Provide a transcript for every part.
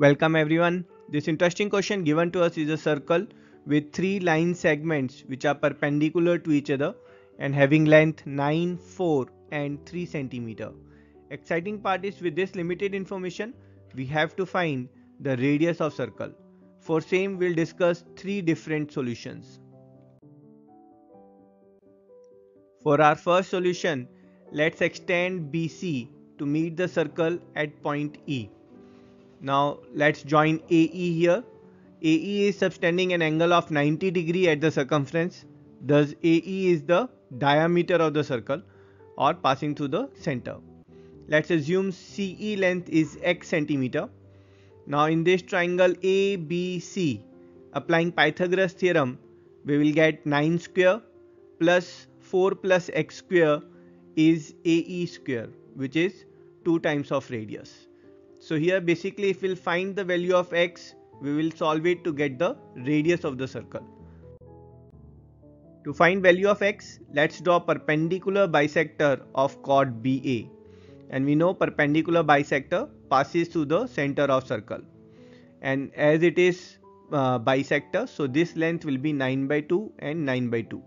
Welcome everyone. This interesting question given to us is a circle with three line segments which are perpendicular to each other and having length 9, 4 and 3 centimeter. Exciting part is with this limited information we have to find the radius of circle. For same we'll discuss three different solutions. For our first solution let's extend BC to meet the circle at point E. Now let's join AE here. AE is subtending an angle of 90 degree at the circumference. Thus AE is the diameter of the circle or passing through the center. Let's assume CE length is x centimeter. Now in this triangle ABC, applying Pythagoras theorem, we will get 9 square plus 4 plus x square is AE square which is 2 times of radius. So here basically if we'll find the value of x, we will solve it to get the radius of the circle. To find value of x, let's draw perpendicular bisector of chord BA. And we know perpendicular bisector passes through the center of circle. And as it is uh, bisector, so this length will be 9 by 2 and 9 by 2.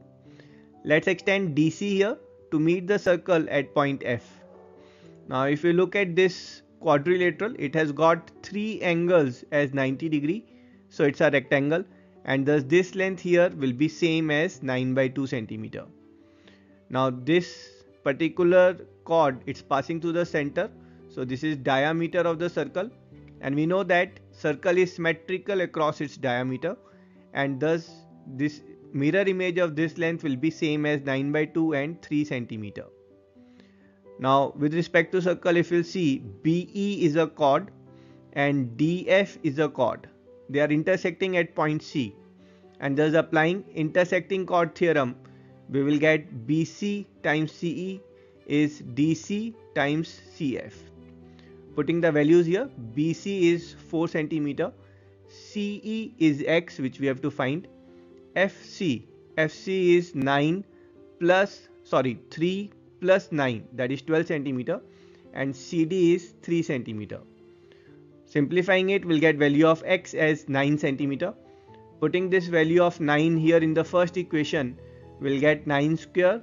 Let's extend DC here to meet the circle at point F. Now if you look at this quadrilateral it has got three angles as 90 degree. So it's a rectangle and thus this length here will be same as 9 by 2 centimeter. Now this particular chord it's passing through the center. So this is diameter of the circle and we know that circle is symmetrical across its diameter and thus this mirror image of this length will be same as 9 by 2 and 3 centimeter now with respect to circle if you see BE is a chord and DF is a chord. They are intersecting at point C and thus applying intersecting chord theorem we will get BC times CE is DC times CF. Putting the values here BC is 4 centimeter, CE is X which we have to find, FC FC is 9 plus sorry 3 plus 9 that is 12 centimeter and CD is 3 centimeter. Simplifying it we'll get value of x as 9 centimeter. Putting this value of 9 here in the first equation we'll get 9 square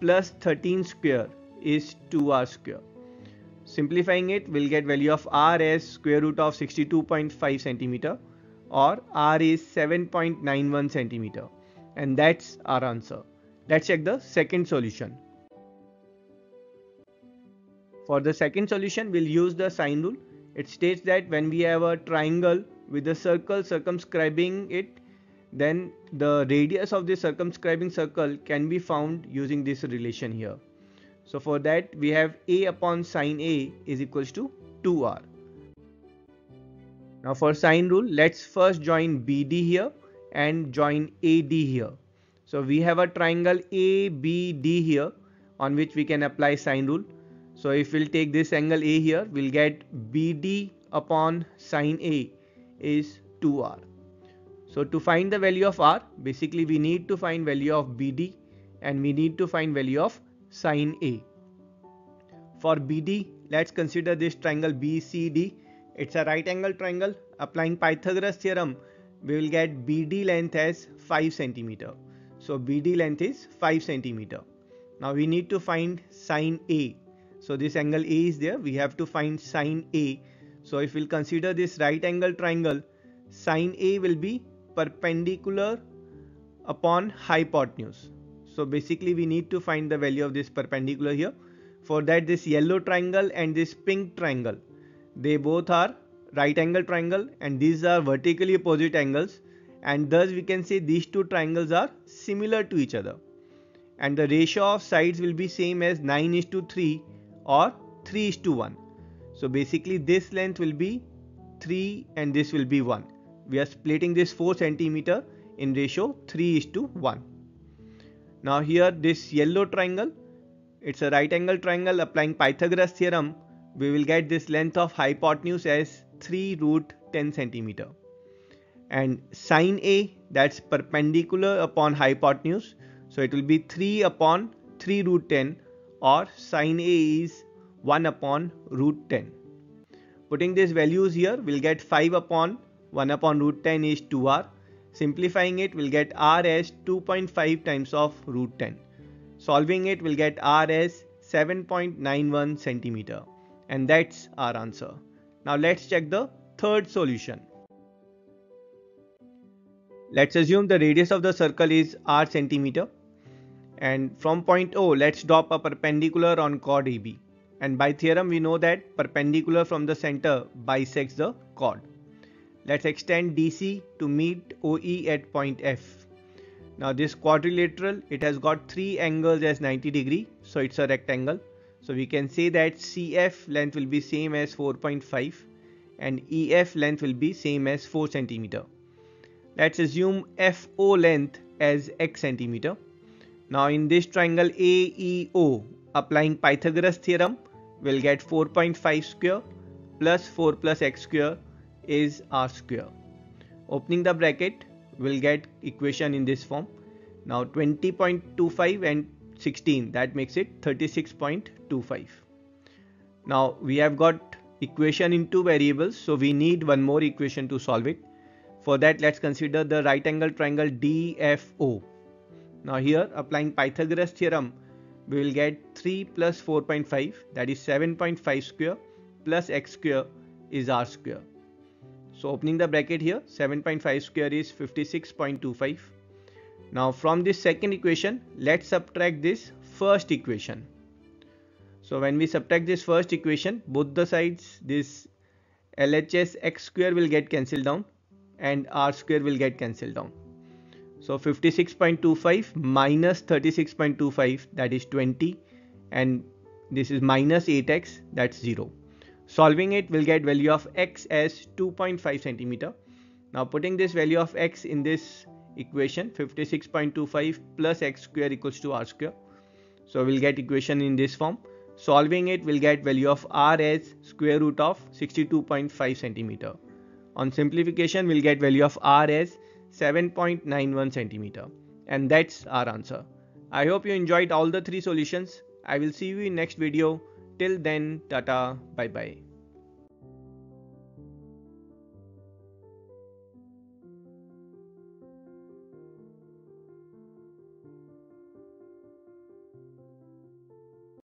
plus 13 square is 2r square. Simplifying it we'll get value of r as square root of 62.5 centimeter or r is 7.91 centimeter and that's our answer. Let's check the second solution. For the second solution, we'll use the sine rule. It states that when we have a triangle with a circle circumscribing it, then the radius of the circumscribing circle can be found using this relation here. So for that, we have a upon sine a is equals to 2r. Now for sine rule, let's first join BD here and join AD here. So we have a triangle ABD here on which we can apply sine rule. So if we'll take this angle A here, we'll get BD upon sine A is 2R. So to find the value of R, basically we need to find value of BD and we need to find value of sine A. For BD, let's consider this triangle BCD. It's a right angle triangle. Applying Pythagoras theorem, we will get BD length as 5 centimeter. So BD length is 5 centimeter. Now we need to find sine A. So this angle A is there. We have to find sine A. So if we'll consider this right angle triangle, sine A will be perpendicular upon hypotenuse. So basically we need to find the value of this perpendicular here. For that this yellow triangle and this pink triangle, they both are right angle triangle and these are vertically opposite angles and thus we can say these two triangles are similar to each other and the ratio of sides will be same as 9 is to 3 or 3 is to 1. So basically this length will be 3 and this will be 1. We are splitting this 4 centimeter in ratio 3 is to 1. Now here this yellow triangle, it's a right angle triangle applying Pythagoras theorem, we will get this length of hypotenuse as 3 root 10 centimeter. And sine A that's perpendicular upon hypotenuse, so it will be 3 upon 3 root 10 or sine A is 1 upon root 10. Putting these values here, we'll get 5 upon 1 upon root 10 is 2r. Simplifying it, we'll get r as 2.5 times of root 10. Solving it, we'll get r as 7.91 centimeter. And that's our answer. Now let's check the third solution. Let's assume the radius of the circle is r centimeter and from point O let's drop a perpendicular on chord AB and by theorem we know that perpendicular from the center bisects the chord. Let's extend DC to meet OE at point F. Now this quadrilateral it has got three angles as 90 degree so it's a rectangle. So we can say that CF length will be same as 4.5 and EF length will be same as 4 centimeter. Let's assume FO length as x centimeter now in this triangle AEO, applying Pythagoras theorem, we'll get 4.5 square plus 4 plus x square is r square. Opening the bracket, we'll get equation in this form. Now 20.25 and 16, that makes it 36.25. Now we have got equation in two variables, so we need one more equation to solve it. For that, let's consider the right angle triangle DFO. Now here applying Pythagoras theorem we will get 3 plus 4.5 that is 7.5 square plus x square is r square. So opening the bracket here 7.5 square is 56.25. Now from this second equation let's subtract this first equation. So when we subtract this first equation both the sides this LHS x square will get cancelled down and r square will get cancelled down. So 56.25 minus 36.25 that is 20 and this is minus 8x that's 0. Solving it will get value of x as 2.5 centimeter. Now putting this value of x in this equation 56.25 plus x square equals to r square. So we'll get equation in this form. Solving it will get value of r as square root of 62.5 centimeter. On simplification we'll get value of r as 7.91 centimeter and that's our answer. I hope you enjoyed all the three solutions. I will see you in next video. Till then, tata, bye bye.